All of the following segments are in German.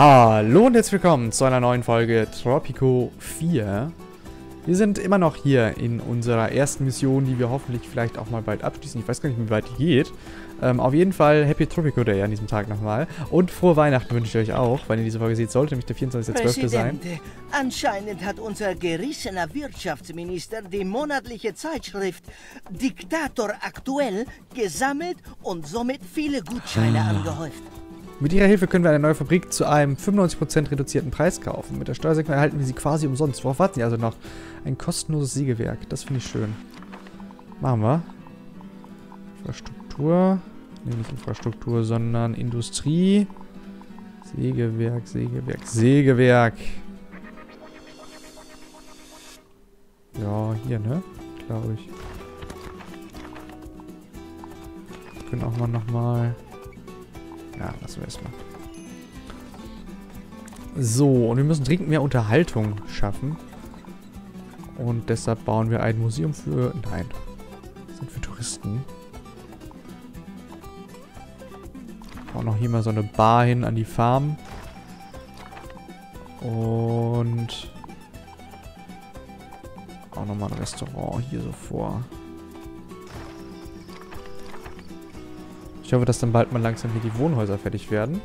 Hallo und herzlich willkommen zu einer neuen Folge Tropico 4. Wir sind immer noch hier in unserer ersten Mission, die wir hoffentlich vielleicht auch mal bald abschließen. Ich weiß gar nicht, wie weit die geht. Ähm, auf jeden Fall Happy Tropico Day an diesem Tag nochmal. Und frohe Weihnachten wünsche ich euch auch. Wenn ihr diese Folge seht, sollte nämlich der 24.12. sein. Anscheinend hat unser gerissener Wirtschaftsminister die monatliche Zeitschrift Diktator aktuell gesammelt und somit viele Gutscheine Ah. angehäuft. Mit ihrer Hilfe können wir eine neue Fabrik zu einem 95% reduzierten Preis kaufen. Mit der Steuersenkung erhalten wir sie quasi umsonst. Worauf warten Sie also noch? Ein kostenloses Siegewerk. Das finde ich schön. Machen wir. Infrastruktur. Nee, nicht Infrastruktur, sondern Industrie. Sägewerk, Sägewerk, Sägewerk. Ja, hier, ne? Glaube ich. Können auch mal nochmal... Ja, lassen wir erstmal. So, und wir müssen dringend mehr Unterhaltung schaffen. Und deshalb bauen wir ein Museum für... Nein. Das sind für Touristen. Bauen noch hier mal so eine Bar hin an die Farm. Und... Auch nochmal ein Restaurant hier so vor. Ich hoffe, dass dann bald mal langsam hier die Wohnhäuser fertig werden.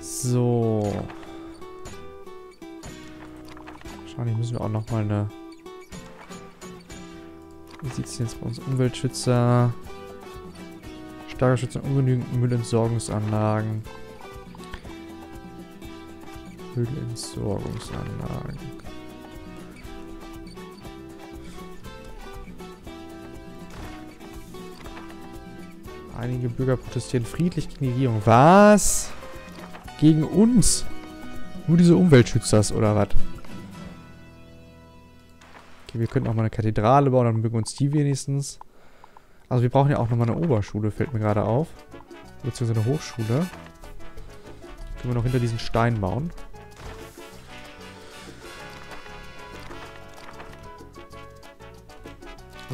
So. Wahrscheinlich müssen wir auch nochmal eine... Wie sieht es jetzt bei uns? Umweltschützer. Starker Schutz und ungenügend Müllentsorgungsanlagen. Müllentsorgungsanlagen. Einige Bürger protestieren friedlich gegen die Regierung. Was? Gegen uns? Nur diese Umweltschützers oder was? Okay, wir könnten auch mal eine Kathedrale bauen, dann mögen uns die wenigstens. Also wir brauchen ja auch nochmal eine Oberschule, fällt mir gerade auf. Beziehungsweise eine Hochschule. Können wir noch hinter diesen Stein bauen.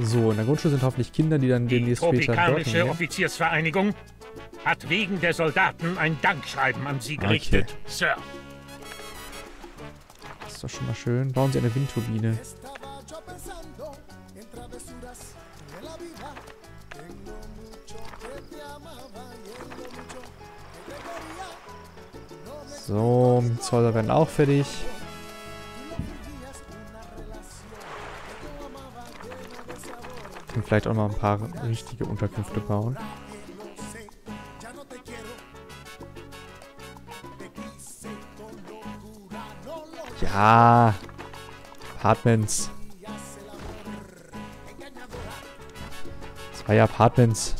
So, in der Grundschule sind hoffentlich Kinder, die dann Die demnächst später dorthin tropikanische. Offiziersvereinigung hat wegen der Soldaten ein Dankschreiben an Sie gerichtet, Sir. Das ist doch schon mal schön. Bauen Sie eine Windturbine. Estaba yo pensando en travesuras Und vielleicht auch mal ein paar richtige Unterkünfte bauen. Ja. Apartments. Zwei Apartments.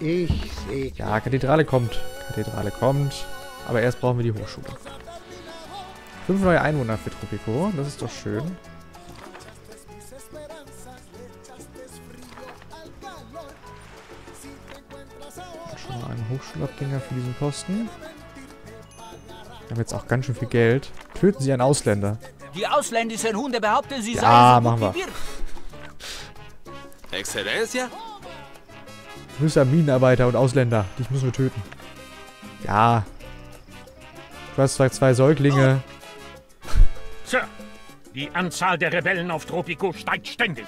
Ich sehe Ja, Kathedrale kommt. Kathedrale kommt. Aber erst brauchen wir die Hochschule. Fünf neue Einwohner für Tropico. Das ist doch schön. Mal einen Hochschulabgänger für diesen Posten. Wir haben jetzt auch ganz schön viel Geld. Töten Sie einen Ausländer. Die ausländischen Hunde behaupten, sie Ja, seien so machen wir. wir. Excellencia? Grüße an Minenarbeiter und Ausländer. Dich müssen wir töten. Ja. Du hast zwar zwei Säuglinge. Sir, die Anzahl der Rebellen auf Tropico steigt ständig.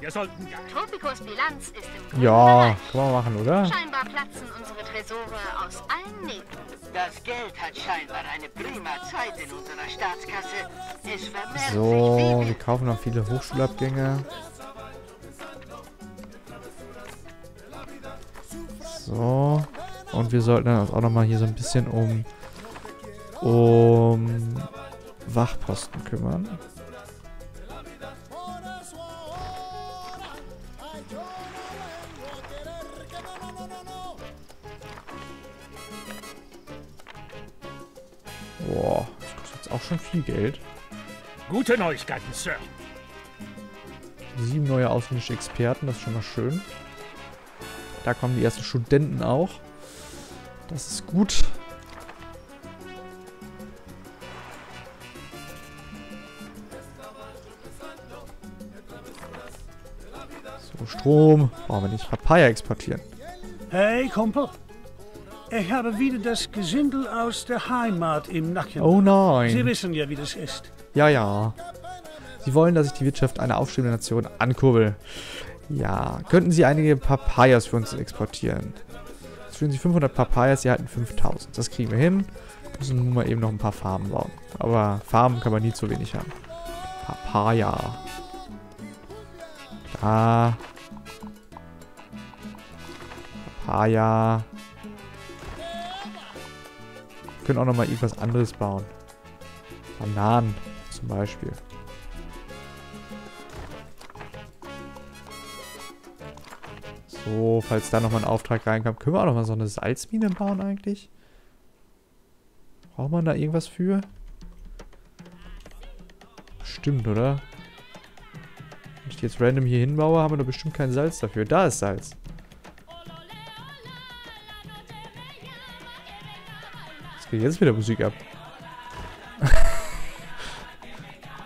Wir sollten... Tropicos Bilanz ist im Ja, Bereich. kann man machen, oder? Scheinbar platzen unsere Tresore aus allen Nähten. Das Geld hat scheinbar eine prima Zeit in unserer Staatskasse. Es vermehrt So, wir kaufen noch viele Hochschulabgänge. So. Und wir sollten uns auch nochmal hier so ein bisschen um, um Wachposten kümmern. Viel Geld. Gute Neuigkeiten, Sir. Sieben neue ausländische Experten, das ist schon mal schön. Da kommen die ersten Studenten auch. Das ist gut. So, Strom. Brauchen wir nicht. Papaya exportieren. Hey, Kumpel. Ich habe wieder das Gesindel aus der Heimat im Nacken. Oh Sie nein. wissen ja, wie das ist. Ja, ja. Sie wollen, dass ich die Wirtschaft einer aufstrebenden Nation ankurbel. Ja. Könnten Sie einige Papayas für uns exportieren? Jetzt führen Sie 500 Papayas, Sie erhalten 5000. Das kriegen wir hin. Müssen nun mal eben noch ein paar Farmen bauen. Aber Farmen kann man nie zu wenig haben. Papaya. Da. Papaya. Können auch noch mal irgendwas anderes bauen. Bananen zum Beispiel. So, falls da nochmal ein Auftrag reinkommt. Können wir auch nochmal so eine Salzmine bauen eigentlich? Braucht man da irgendwas für? Stimmt, oder? Wenn ich die jetzt random hier hinbaue, haben wir doch bestimmt kein Salz dafür. Da ist Salz. Geht jetzt wieder Musik ab?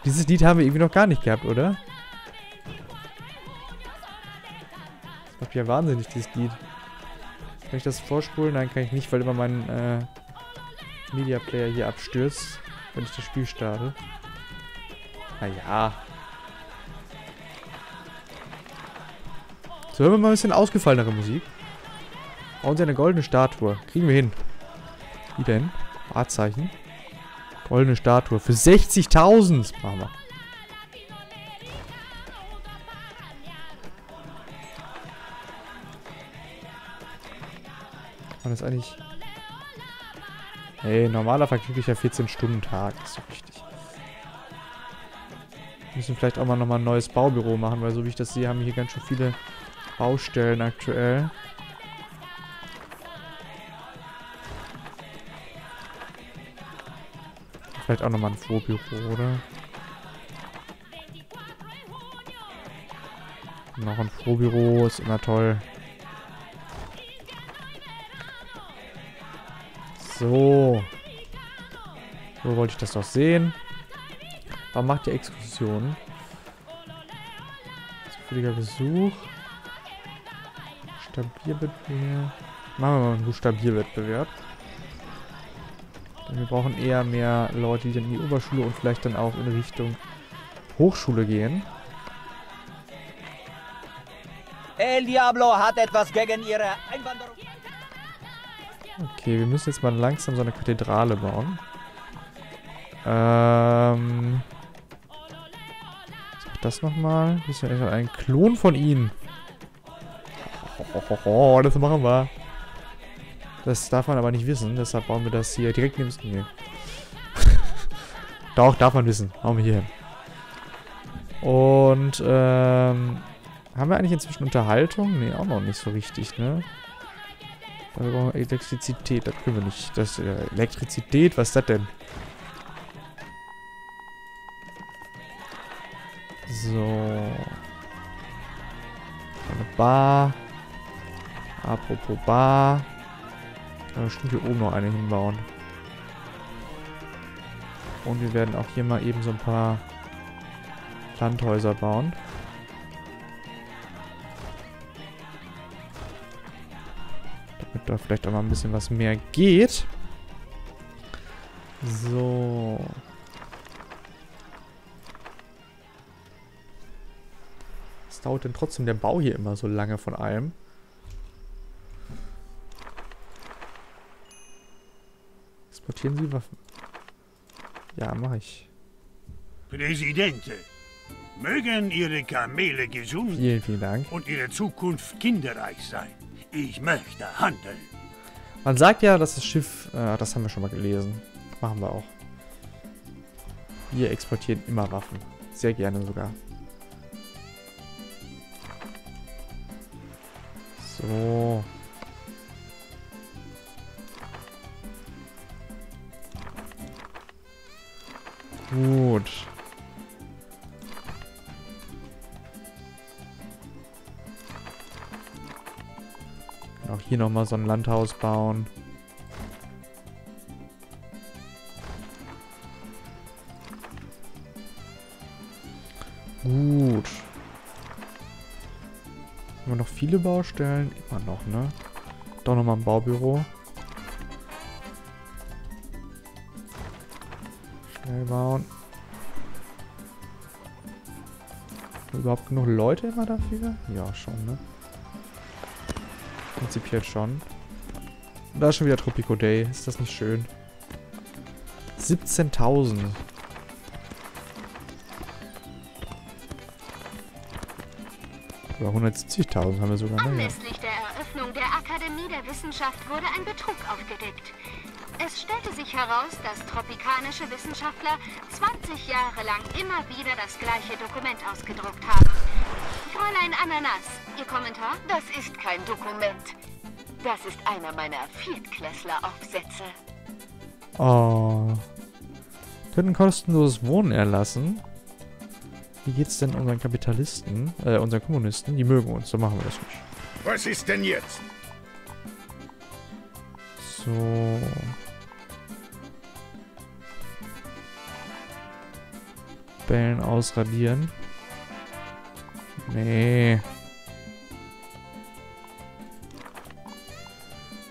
Dieses Lied haben wir irgendwie noch gar nicht gehabt, oder? Das macht ja wahnsinnig, dieses Lied. Kann ich das vorspulen? Nein, kann ich nicht, weil immer mein äh, Media Player hier abstürzt, wenn ich das Spiel starte. Naja. So, hören wir mal ein bisschen ausgefallenere Musik. Bauen Sie eine goldene Statue. Kriegen wir hin. Wie denn? Wahrzeichen. Goldene Statue. Für 60.000. Machen wir. Das ist eigentlich... Hey, normaler vergliedlicher 14-Stunden-Tag. Das ist doch richtig. Wir müssen vielleicht auch mal nochmal ein neues Baubüro machen, weil so wie ich das sehe, haben wir hier ganz schön viele Baustellen aktuell. Vielleicht auch nochmal ein Vorbüro, oder? Noch ein Vorbüro ist immer toll. So. So wollte ich das doch sehen. Warum macht ihr Exkursionen? Zufälliger Besuch. Stabilwettbewerb. Machen wir mal einen Stabilwettbewerb. Wir brauchen eher mehr Leute, die dann in die Oberschule und vielleicht dann auch in Richtung Hochschule gehen. El Diablo hat etwas gegen ihre Einwanderung. Okay, wir müssen jetzt mal langsam so eine Kathedrale bauen. Ähm. Was macht das nochmal? Das ist ja ein Klon von ihnen. Oh, oh, das machen wir. Das darf man aber nicht wissen, deshalb bauen wir das hier direkt neben... Nee. Doch, darf man wissen. Hauen wir hier hin. Und, ähm... Haben wir eigentlich inzwischen Unterhaltung? Nee, auch noch nicht so richtig, ne? Wir brauchen Elektrizität, das können wir nicht. Das, äh, Elektrizität, was ist das denn? So. Eine Bar. Apropos Bar. Kann man bestimmt hier oben noch eine hinbauen. Und wir werden auch hier mal eben so ein paar Landhäuser bauen. Damit da vielleicht auch mal ein bisschen was mehr geht. So. Was dauert denn trotzdem der Bau hier immer so lange von allem? Exportieren Sie Waffen? Ja, mache ich. Präsidente, mögen Ihre Kamele gesund Vielen, vielen Dank. und Ihre Zukunft kinderreich sein. Ich möchte handeln. Man sagt ja, dass das Schiff... Äh, das haben wir schon mal gelesen. Machen wir auch. Wir exportieren immer Waffen. Sehr gerne sogar. So. Gut. Auch hier nochmal so ein Landhaus bauen. Gut. Haben wir noch viele Baustellen? Immer noch, ne? Doch nochmal ein Baubüro. Schnell bauen. Überhaupt genug Leute immer dafür? Ja, schon, ne? Prinzipiell schon. Und da ist schon wieder Tropico Day. Ist das nicht schön? 17.000. Über 170.000 haben wir sogar. Ja. Anlässlich der Eröffnung der Akademie der Wissenschaft wurde ein Betrug aufgedeckt. Es stellte sich heraus, dass tropikanische Wissenschaftler 20 Jahre lang immer wieder das gleiche Dokument ausgedruckt haben. Fräulein Ananas, Ihr Kommentar? Das ist kein Dokument. Das ist einer meiner Viertklässler-Aufsätze. Oh. Können kostenloses Wohnen erlassen. Wie geht's denn unseren Kapitalisten, äh, unseren Kommunisten? Die mögen uns, so machen wir das nicht. Was ist denn jetzt? So. Bällen ausradieren. Nee.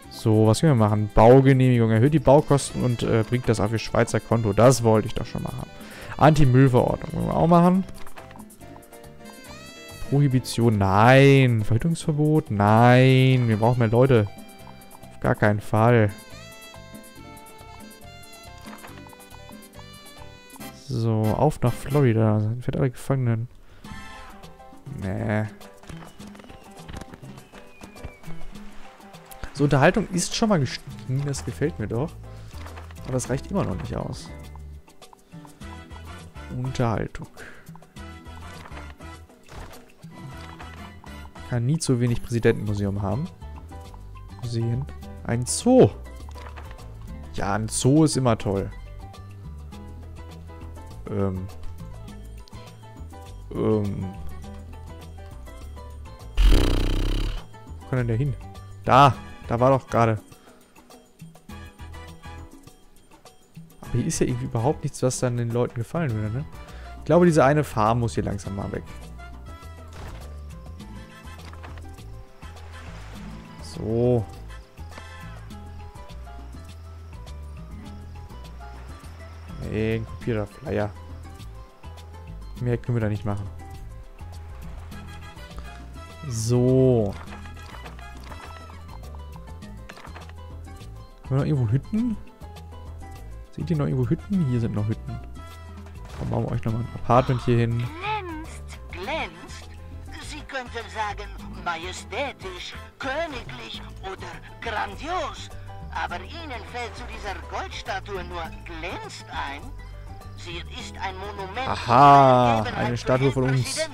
So, was können wir machen? Baugenehmigung. Erhöht die Baukosten und äh, bringt das auf ihr Schweizer Konto. Das wollte ich doch schon machen. Anti-Müll-Verordnung. Wollen wir auch machen? Prohibition. Nein. Verhütungsverbot. Nein. Wir brauchen mehr Leute. Auf gar keinen Fall. So, auf nach Florida. Fährt alle Gefangenen. Nee. So, Unterhaltung ist schon mal gestiegen. Das gefällt mir doch. Aber das reicht immer noch nicht aus. Unterhaltung. Kann nie zu wenig Präsidentenmuseum haben. Museen. Ein Zoo. Ja, ein Zoo ist immer toll. Ähm. Ähm. Wo kann denn der hin? Da! Da war doch gerade. Aber hier ist ja irgendwie überhaupt nichts, was dann den Leuten gefallen würde, ne? Ich glaube, diese eine Farm muss hier langsam mal weg. So. Nee, ein kopierter Flyer. Mehr können wir da nicht machen. So. Haben wir noch irgendwo Hütten? Seht ihr noch irgendwo Hütten? Hier sind noch Hütten. Dann bauen wir euch nochmal ein Apartment hier hin. Glänzt, glänzt. Sie könnten sagen, majestätisch, königlich oder grandios. Aber Ihnen fällt zu dieser Goldstatue nur glänzt ein. Aha, eine Statue von uns.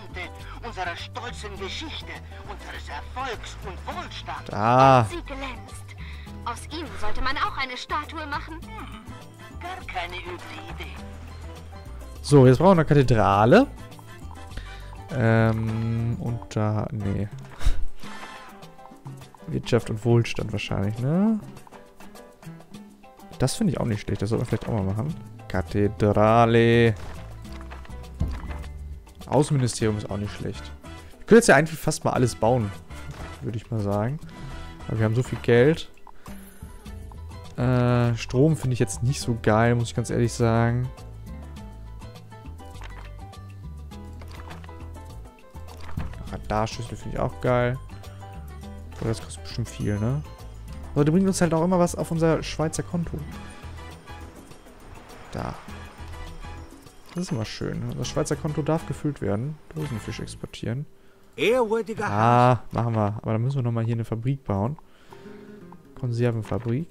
Unserer stolzen Geschichte, unseres Erfolgs und Wohlstands. Da. Sie glänzt. Aus ihm sollte man auch eine Statue machen. Gar keine üble Idee. So, jetzt brauchen wir eine Kathedrale. Ähm, und da, nee. Wirtschaft und Wohlstand wahrscheinlich, ne? Das finde ich auch nicht schlecht. Das sollten wir vielleicht auch mal machen. Kathedrale. Außenministerium ist auch nicht schlecht. Wir können jetzt ja eigentlich fast mal alles bauen. Würde ich mal sagen. Aber wir haben so viel Geld. Äh, Strom finde ich jetzt nicht so geil, muss ich ganz ehrlich sagen. Radarschüssel finde ich auch geil. Aber das kostet bestimmt viel, ne? Aber die bringt uns halt auch immer was auf unser Schweizer Konto. Da. Das ist immer schön. ne? Das Schweizer Konto darf gefüllt werden. Dosenfisch exportieren. Ehrwürdiger Ah, machen wir. Aber dann müssen wir nochmal hier eine Fabrik bauen. Konservenfabrik.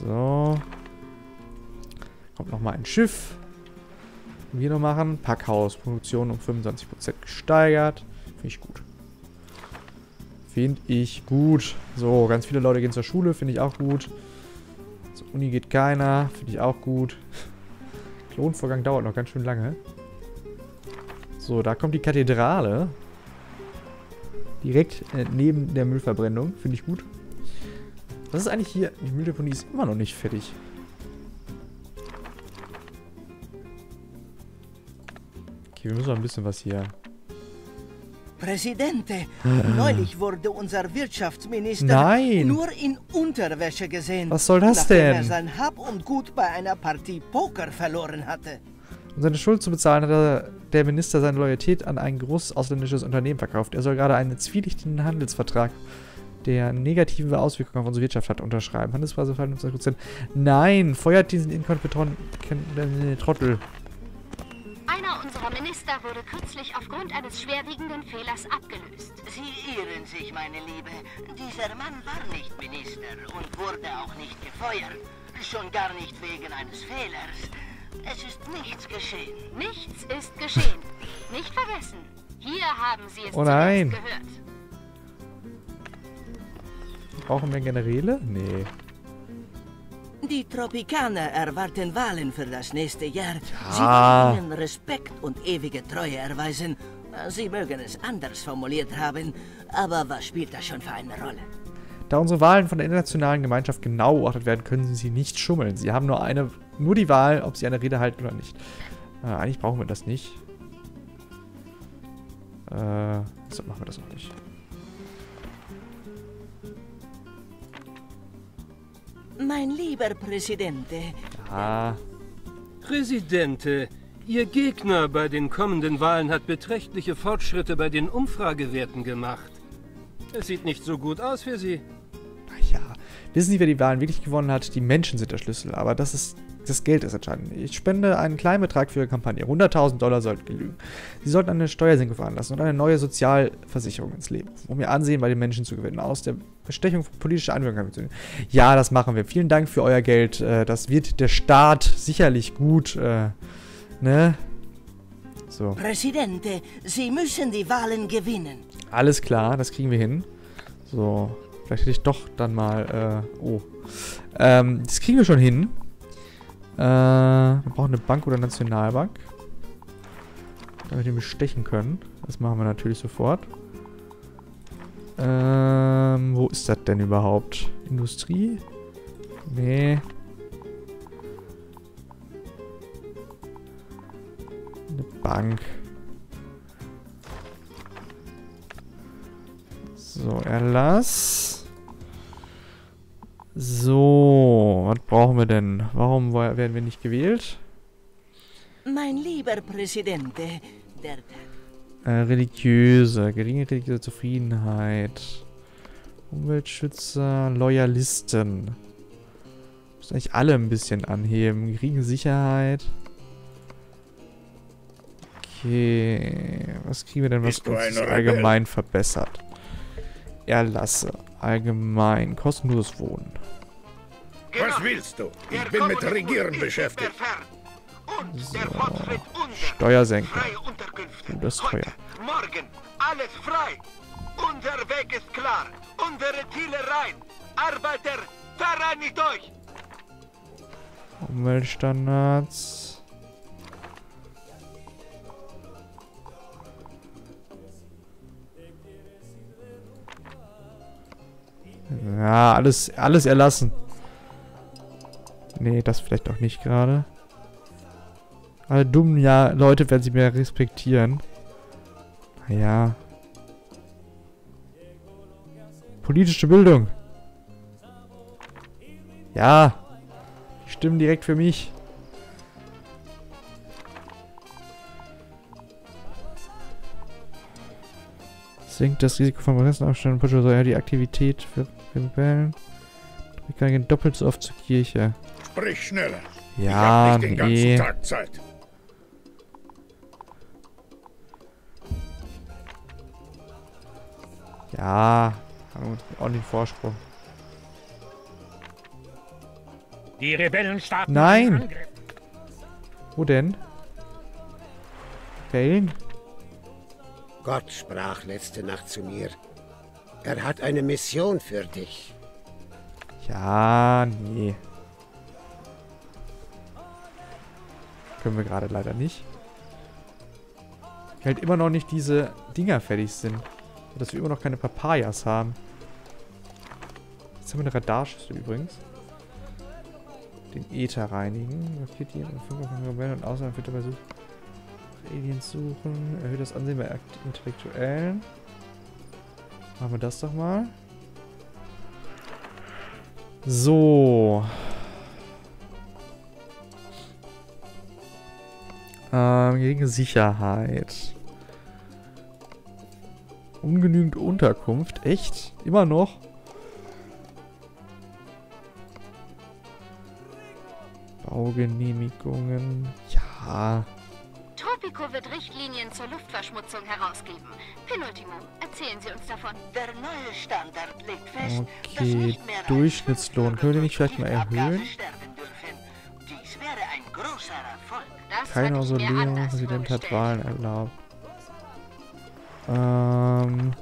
So. Kommt nochmal ein Schiff. Wir noch machen. Packhaus. Produktion um 25% gesteigert. Finde ich gut. Finde ich gut. So, ganz viele Leute gehen zur Schule. Finde ich auch gut. Zur Uni geht keiner. Finde ich auch gut. Klonvorgang dauert noch ganz schön lange. So, da kommt die Kathedrale. Direkt äh, neben der Müllverbrennung. Finde ich gut. Was ist eigentlich hier? Die Mülldeponie ist immer noch nicht fertig. Okay, wir müssen noch ein bisschen was hier Präsidente, neulich wurde unser Wirtschaftsminister Nein. nur in Unterwäsche gesehen. Was soll das nachdem denn? er sein Hab und Gut bei einer Partie Poker verloren hatte. Um seine Schuld zu bezahlen, hat er, der Minister seine Loyalität an ein großes ausländisches Unternehmen verkauft. Er soll gerade einen zwielichtigen Handelsvertrag, der negative Auswirkungen auf unsere Wirtschaft hat, unterschreiben. Handelspreise fallen um 20%. Nein, feuert diesen inkompetenten Trottel. Einer unserer Minister wurde kürzlich aufgrund eines schwerwiegenden Fehlers abgelöst. Sie irren sich, meine Liebe. Dieser Mann war nicht Minister und wurde auch nicht gefeuert. Schon gar nicht wegen eines Fehlers. Es ist nichts geschehen. Nichts ist geschehen. Nicht vergessen. Hier haben Sie es Oh nein. gehört. Brauchen wir Generäle? Nee. Die Tropikaner erwarten Wahlen für das nächste Jahr. Ja. Sie wollen ihnen Respekt und ewige Treue erweisen. Sie mögen es anders formuliert haben, aber was spielt das schon für eine Rolle? Da unsere Wahlen von der internationalen Gemeinschaft genau beobachtet werden, können sie nicht schummeln. Sie haben nur eine, nur die Wahl, ob sie eine Rede halten oder nicht. Äh, eigentlich brauchen wir das nicht. Äh, so machen wir das auch nicht. Mein lieber Präsidente, Ah, Präsidente, Ihr Gegner bei den kommenden Wahlen hat beträchtliche Fortschritte bei den Umfragewerten gemacht. Es sieht nicht so gut aus für Sie. ja. Wissen Sie, wer die Wahlen wirklich gewonnen hat? Die Menschen sind der Schlüssel, aber das ist das Geld ist entscheidend. Ich spende einen kleinen Betrag für Ihre Kampagne. 100.000 Dollar sollten genügen. Sie sollten eine Steuersenkung veranlassen und eine neue Sozialversicherung ins Leben, um Ihr Ansehen bei den Menschen zu gewinnen. Aus der Bestechung politischer Einwirkung. Ja, das machen wir. Vielen Dank für euer Geld. Äh, Das wird der Staat sicherlich gut, äh, ne? So. Präsidente, Sie müssen die Wahlen gewinnen. Alles klar, das kriegen wir hin. So, vielleicht hätte ich doch dann mal, äh, oh. Ähm, das kriegen wir schon hin. Äh, wir brauchen eine Bank oder Nationalbank. Damit wir bestechen können. Das machen wir natürlich sofort. Ähm, wo ist das denn überhaupt? Industrie? Nee. Eine Bank. So, Erlass. So, was brauchen wir denn? Warum wa- werden wir nicht gewählt? Mein lieber Präsidente, der Äh, religiöse, geringe religiöse Zufriedenheit. Umweltschützer, Loyalisten. Müssen eigentlich alle ein bisschen anheben. Geringe Sicherheit. Okay. Was kriegen wir denn, was uns allgemein verbessert? Erlasse. Allgemein. Kostenloses Wohnen. Was willst du? Ich bin mit Regieren beschäftigt. So. Steuersenkung. Oh, das ist teuer. Morgen, alles frei. Unser Weg ist klar. Unsere Ziele rein. Arbeiter, vereinigt euch. Umweltstandards. Ja, alles, alles erlassen. Nee, das vielleicht auch nicht gerade. Alle dummen ja, Leute werden sie mehr respektieren. Naja. Politische Bildung. Ja. Die stimmen direkt für mich. Sinkt das Risiko von Pressenaufständen und soll ja die Aktivität für Rebellen. Republikaner gehen doppelt so oft zur Kirche. Sprich schneller. Ja, ich hab nicht den ganzen nee. Tag Zeit. Ja, haben wir ordentlichen Vorsprung. Die Rebellen starten Nein. Wo denn? Wellen? Gott sprach letzte Nacht zu mir. Er hat eine Mission für dich. Ja, nee. Können wir gerade leider nicht. Halt immer noch nicht diese Dinger fertig sind. Dass wir immer noch keine Papayas haben. Jetzt haben wir eine Radarschüssel übrigens. Den Ether reinigen. Markiert die Empfänger von Rebellen und außerdem wird dabei so. Aliens suchen. Erhöht das Ansehen bei Intellektuellen. Machen wir das doch mal. So. Ähm, gegen Sicherheit. Ungenügend Unterkunft. Echt? Immer noch? Baugenehmigungen. Ja. Tropico wird Richtlinien zur Luftverschmutzung herausgeben. Penultimo, erzählen Sie uns davon. Der neue Standard legt fest, dass Okay, nicht mehr Durchschnittslohn. Können wir den nicht vielleicht mal erhöhen? sterben Keine Ausolierung, anders Präsident hat. Wahlen erlaubt. Ähm,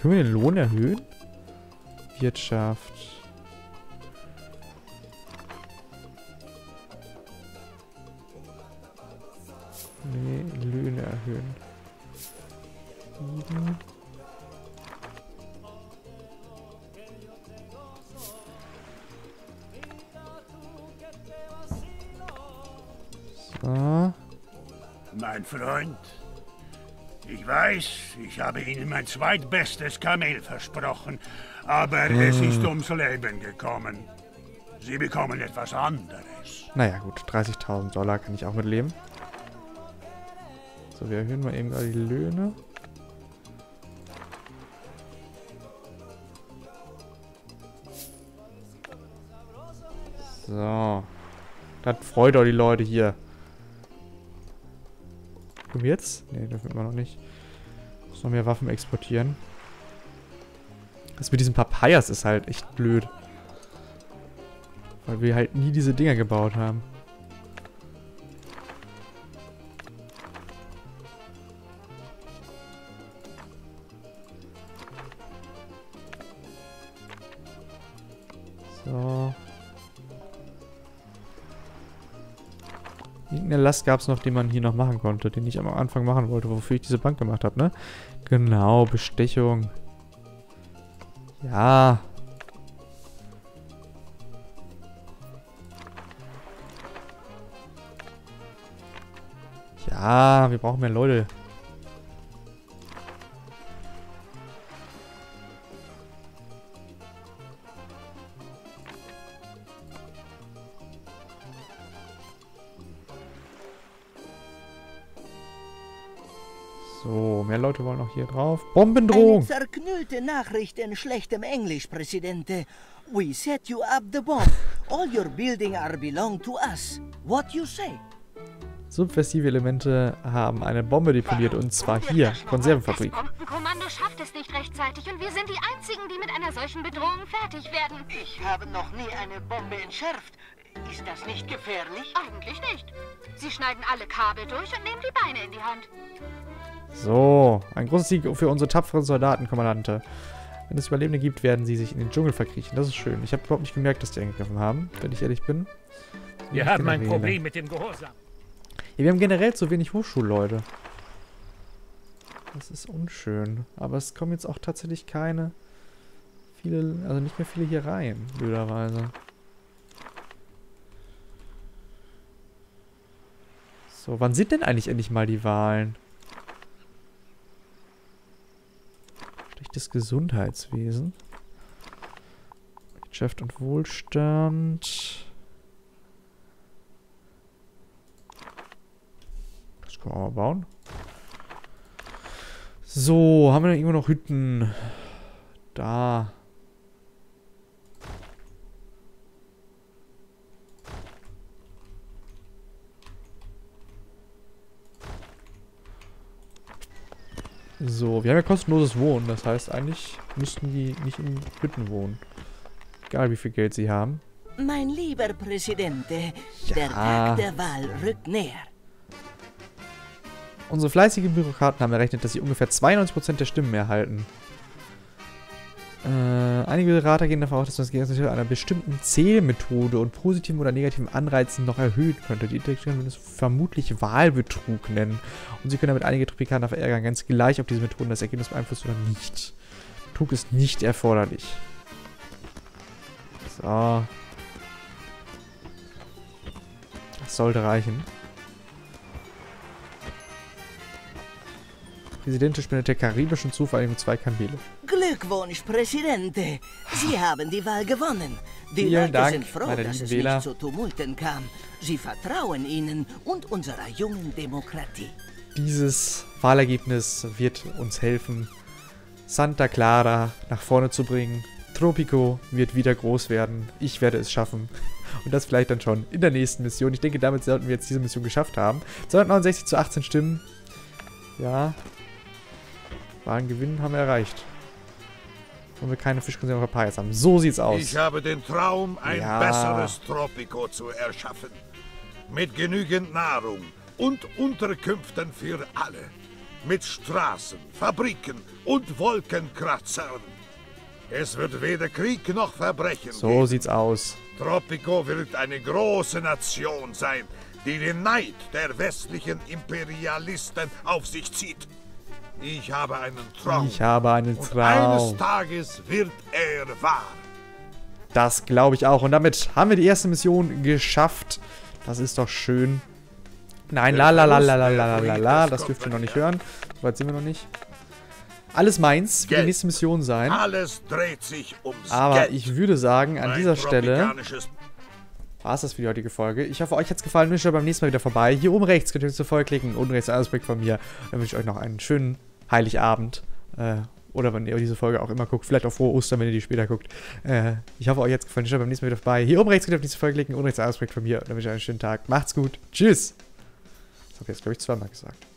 können wir den Lohn erhöhen? Wirtschaft. Nee, Löhne erhöhen. Sieben. Freund, ich weiß, ich habe Ihnen mein zweitbestes Kamel versprochen, aber es ist ums Leben gekommen. Sie bekommen etwas anderes. Naja, gut, 30.000 Dollar kann ich auch mit leben. So, wir erhöhen mal eben gerade die Löhne. So. Das freut auch die Leute hier. Wir jetzt? Ne, dürfen wir noch nicht. Muss noch mehr Waffen exportieren. Das mit diesen Papayas ist halt echt blöd. Weil wir halt nie diese Dinger gebaut haben. Last gab es noch, die man hier noch machen konnte, den ich am Anfang machen wollte, wofür ich diese Bank gemacht habe, ne? Genau, Bestechung. Ja. Ja, wir brauchen mehr Leute. So, mehr Leute wollen noch hier drauf. Bombendrohung! Eine zerknüllte Nachricht in schlechtem Englisch, Präsidente. We set you up the bomb. All your building are belong to us. What you say? Subversive Elemente haben eine Bombe deponiert und zwar hier, Konservenfabrik. Das Bombenkommando schafft es nicht rechtzeitig und wir sind die Einzigen, die mit einer solchen Bedrohung fertig werden. Ich habe noch nie eine Bombe entschärft. Ist das nicht gefährlich? Eigentlich nicht. Sie schneiden alle Kabel durch und nehmen die Beine in die Hand. So, ein großes Sieg für unsere tapferen Soldaten, Kommandante. Wenn es Überlebende gibt, werden sie sich in den Dschungel verkriechen. Das ist schön. Ich habe überhaupt nicht gemerkt, dass die angegriffen haben, wenn ich ehrlich bin. Wir haben ein. Problem mit dem Gehorsam. Ja, wir haben generell zu wenig Hochschulleute. Das ist unschön. Aber es kommen jetzt auch tatsächlich keine viele, also nicht mehr viele hier rein, blöderweise. So, wann sind denn eigentlich endlich mal die Wahlen? Schlechtes Gesundheitswesen. Wirtschaft und Wohlstand. Das können wir mal bauen. So, haben wir denn irgendwo noch Hütten? Da. So, wir haben ja kostenloses Wohnen. Das heißt, eigentlich müssten die nicht in Hütten wohnen. Egal, wie viel Geld sie haben. Mein lieber Präsidente, der Ja. Tag der Wahl rückt näher. Unsere fleißigen Bürokraten haben errechnet, dass sie ungefähr 92% der Stimmen erhalten. Äh, einige Berater gehen davon aus, dass man das mit einer bestimmten Zählmethode und positiven oder negativen Anreizen noch erhöhen könnte. Die Intellektuellen würden es vermutlich Wahlbetrug nennen. Und sie können damit einige Tropikaner verärgern, ganz gleich, ob diese Methoden das Ergebnis beeinflusst oder nicht. Betrug ist nicht erforderlich. So. Das sollte reichen. Präsident der karibischen Zuvereinigung zwei Kamele. Glückwunsch, Präsidente. Sie haben die Wahl gewonnen. Die Vielen Leute Dank, sind froh, dass es Wähler. nicht zu Tumulten kam. Sie vertrauen Ihnen und unserer jungen Demokratie. Dieses Wahlergebnis wird uns helfen, Santa Clara nach vorne zu bringen. Tropico wird wieder groß werden. Ich werde es schaffen. Und das vielleicht dann schon in der nächsten Mission. Ich denke, damit sollten wir jetzt diese Mission geschafft haben. 269 zu 18 Stimmen. Ja. Wahlgewinn haben wir erreicht. Und wir keine Fischkonserven auf haben. So sieht's aus. Ich habe den Traum, ein Ja. besseres Tropico zu erschaffen. Mit genügend Nahrung und Unterkünften für alle. Mit Straßen, Fabriken und Wolkenkratzern. Es wird weder Krieg noch Verbrechen So geben. sieht's aus. Tropico wird eine große Nation sein, die den Neid der westlichen Imperialisten auf sich zieht. Ich habe einen Traum. Ich habe einen Und Traum. eines Tages wird er wahr. Das glaube ich auch. Und damit haben wir die erste Mission geschafft. Das ist doch schön. Nein, la la la la la la la la. Das dürft ihr noch nicht hören. Soweit sind wir noch nicht. Alles meins wird die nächste Mission sein. Alles dreht sich ums Aber ich würde sagen, an dieser Stelle war es das für die heutige Folge. Ich hoffe, euch hat es gefallen. Wünsche euch beim nächsten Mal wieder vorbei. Hier oben rechts könnt ihr uns zuvor klicken. Unten rechts ein Ausblick von mir. Dann wünsche ich euch noch einen schönen Heiligabend. Äh, oder wenn ihr diese Folge auch immer guckt. Vielleicht auch frohe Ostern, wenn ihr die später guckt. Äh, ich hoffe, euch hat es gefallen. Ich beim nächsten Mal wieder vorbei. Hier oben rechts könnt ihr auf diese Folge klicken. Unten rechts ein Ausblick von mir. Dann wünsche ich euch einen schönen Tag. Macht's gut. Tschüss. Das habe ich jetzt, glaube ich, zweimal gesagt.